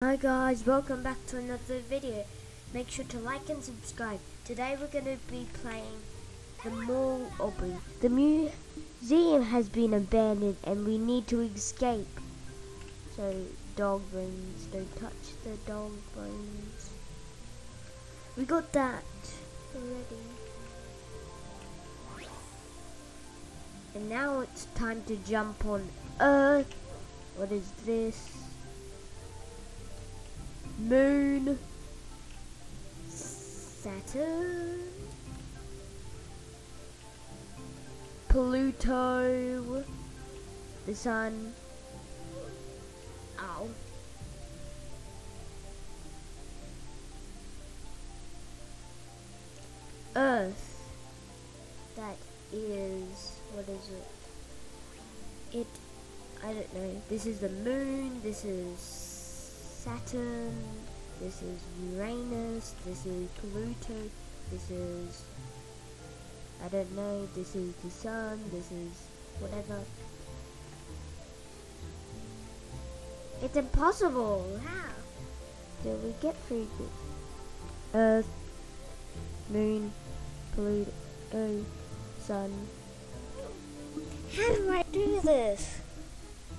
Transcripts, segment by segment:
Hi guys, welcome back to another video. Make sure to like and subscribe. Today we're going to be playing the mall obby. The museum has been abandoned and we need to escape. So dog brains, don't touch the dog brains. We got that already. And now it's time to jump on Earth. What is this? Moon, Saturn, Pluto, the Sun. Ow. Earth. That is what is it? It I don't know. This is the moon, this is Saturn, this is Uranus, this is Pluto, this is, I don't know, this is the Sun, this is whatever. It's impossible! How? Do we get through this? Earth, Moon, Pluto, Sun. How do I do this?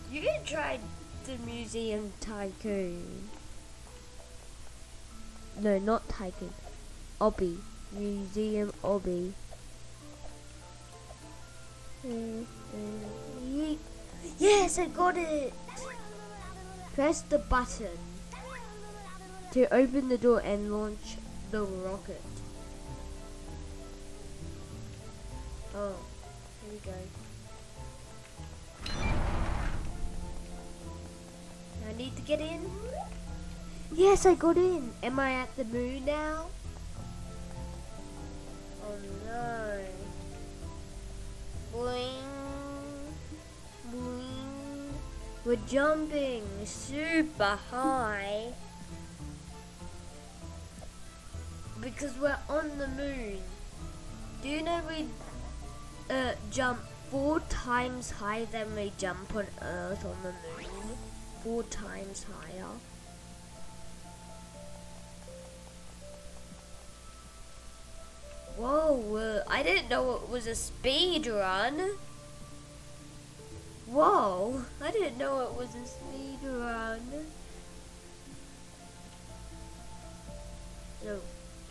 You tried the Museum Tycoon. No, not Tycoon. Obby. Museum Obby. Yes, I got it! Press the button to open the door and launch the rocket. Oh, here we go. Need to get in. Yes, I got in. Am I at the moon now? Oh no. We're jumping super high. Because we're on the moon. Do you know we uh, jump four times higher than we jump on Earth on the moon? Four times higher. Whoa, I didn't know it was a speed run. Whoa, I didn't know it was a speed run. So,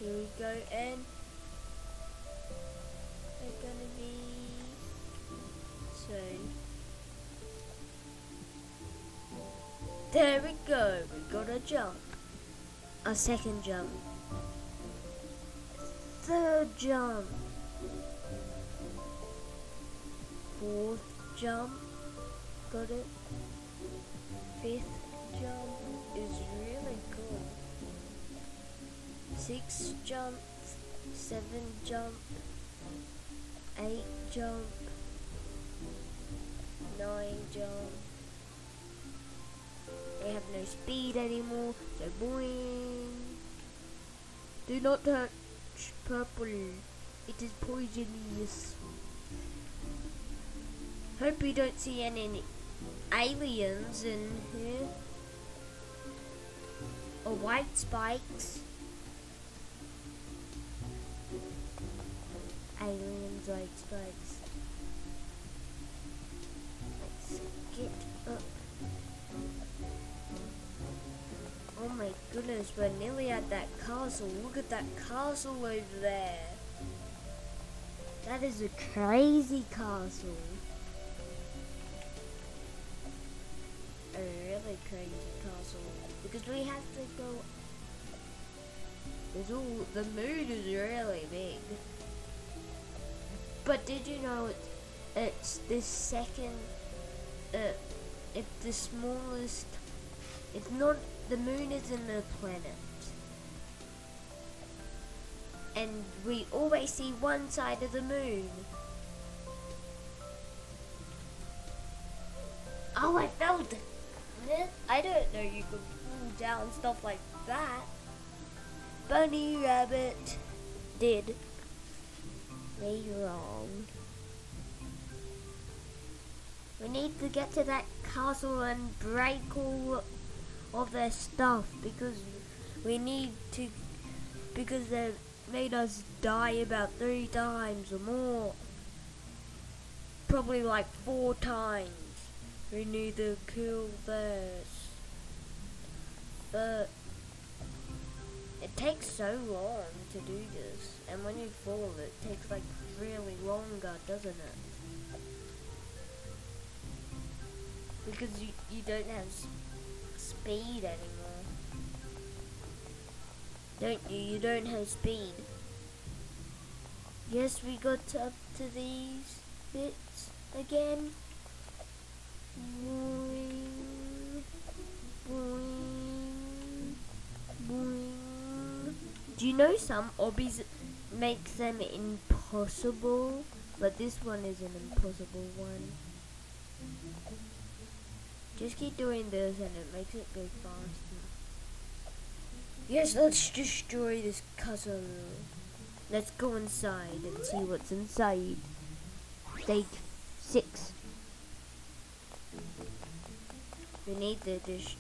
here we go, and There we go, we got a jump. A second jump third jump. Fourth jump. Got it. Fifth jump is really cool. Six jump. Seven jump. Eight jump. Nine jump. They have no speed anymore, so boing. Do not touch purple. It is poisonous. Hope we don't see any aliens in here. Or white spikes. Aliens, white spikes. Let's get Oh my goodness, we're nearly at that castle. Look at that castle over there. That is a crazy castle. A really crazy castle. Because we have to go... There's all, the moon is really big. But did you know it's, it's the second... Uh, it's the smallest... It's not the moon isn't a planet. And we always see one side of the moon. Oh, I fell. I don't know you could fall down stuff like that. Bunny Rabbit did. Way wrong. We need to get to that castle and break all of their stuff because we need to because they made us die about three times or more. Probably like four times. We need to kill theirs. But it takes so long to do this, and when you fall, it takes like really longer, doesn't it? Because you, you don't have speed anymore. Don't you? You don't have speed. Yes, we got up to these bits again. Boing, boing, boing. Do you know some obbies makes them impossible? But this one is an impossible one. Just keep doing this and it makes it big faster. Yes, let's destroy this castle. Let's go inside and see what's inside. Stage 6. We need the dish.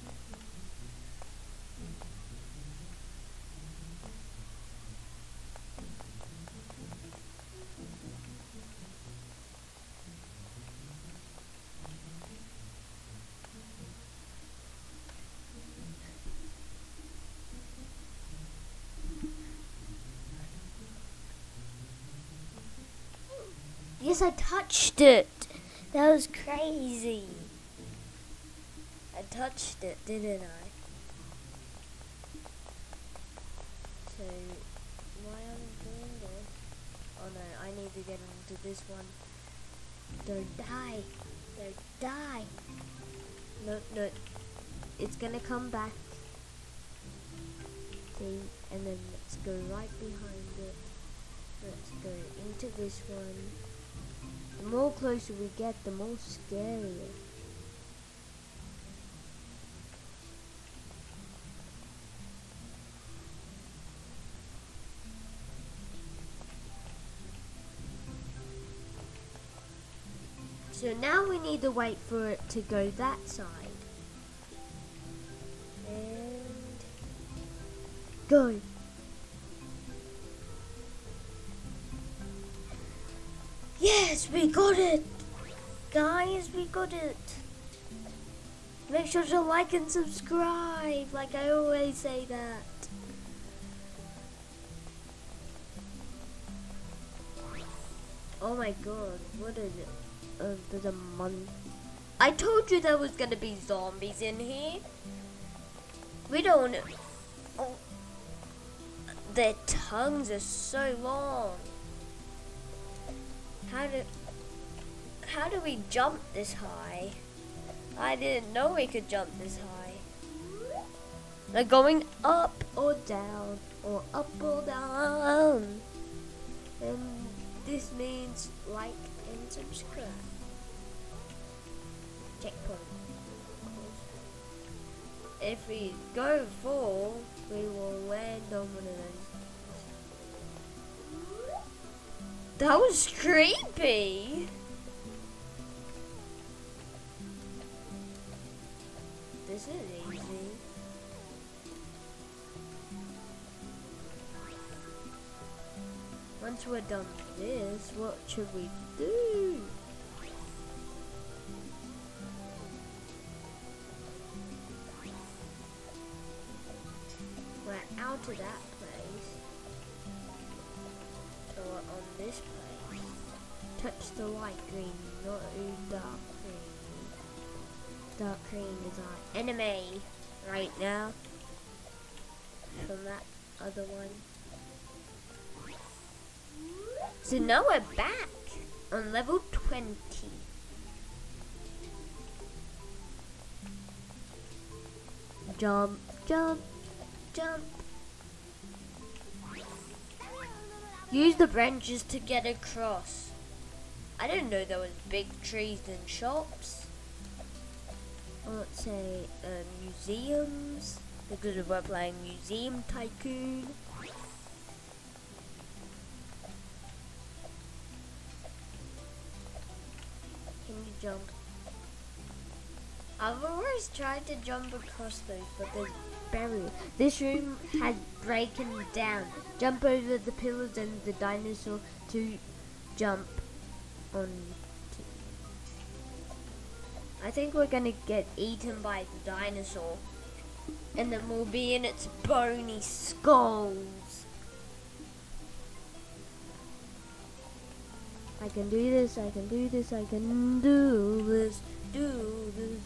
I touched it. That was crazy. I touched it, didn't I? So, why am I doing this? Oh no, I need to get into this one. Don't die. Don't die. No, no. It's gonna come back. See? And then let's go right behind it. Let's go into this one. The more closer we get, the more scarier. So now we need to wait for it to go that side. And go. Got it! Make sure to like and subscribe, like I always say that. Oh my god, what is it? Uh, there's a mon- I told you there was gonna be zombies in here. We don't- Oh. Their tongues are so long. How do how do we jump this high? I didn't know we could jump this high. Like going up or down or up or down. And this means like and subscribe. Checkpoint. If we go full, we will land on one of. That was creepy. This is easy. Once we're done with this, what should we do? We're out of that place. So we're on this place. Touch the light green, not dark. Dark green is our enemy right now. From that other one. So now we're back on level 20. Jump, jump, jump. Use the branches to get across. I didn't know there was big trees and shops. Let's say uh, museums because we're playing Museum Tycoon. Can you jump? I've always tried to jump across those, but there's barrier. This room has broken down. Jump over the pillars and the dinosaur to jump on. I think we're gonna get eaten by the dinosaur, and then we'll be in its bony skulls. I can do this, I can do this, I can do this, do this.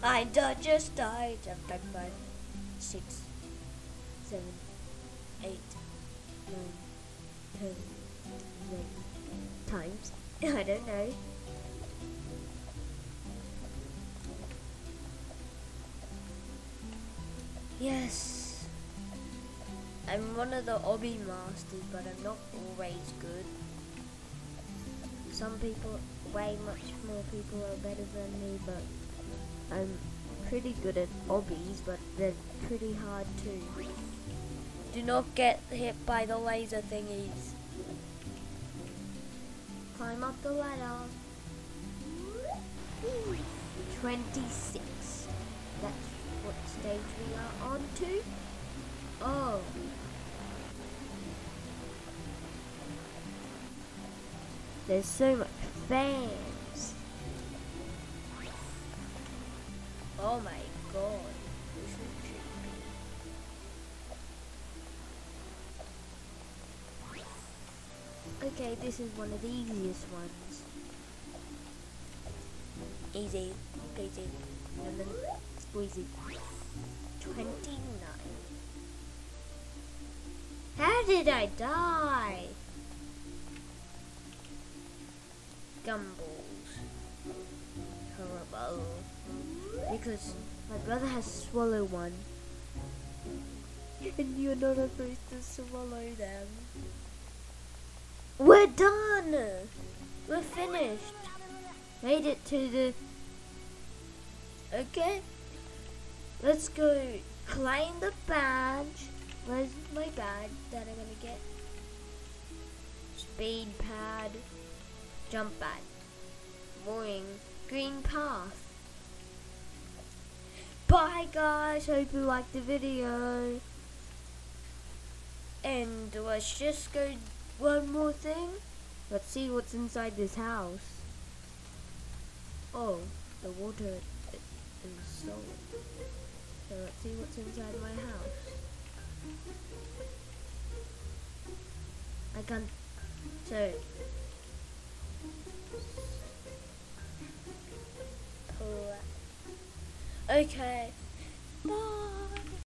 I just died. I've done five, six, seven, eight, nine, ten, nine times. I don't know. Yes. I'm one of the obby masters, but I'm not always good. Some people, way much more people are better than me, but I'm pretty good at obbies, but they're pretty hard too. Do not get hit by the laser thingies. Climb up the ladder. 26. That's what stage we are on to. Oh. There's so much fans. Oh my god. Okay, this is one of the easiest ones. Easy, easy, lemon, squeezy. 29. How did I die? Gumballs. Horrible. Because my brother has swallowed one. And you're not supposed to swallow them. We're done! We're finished. Made it to the... Okay. Let's go claim the badge. Where's my badge that I'm gonna get? Speed pad. Jump pad. Mooring. Green path. Bye guys, hope you liked the video. And let's just go one more thing. Let's see what's inside this house. Oh, the water is sold. So let's see what's inside my house. I can't. So. Okay. Bye.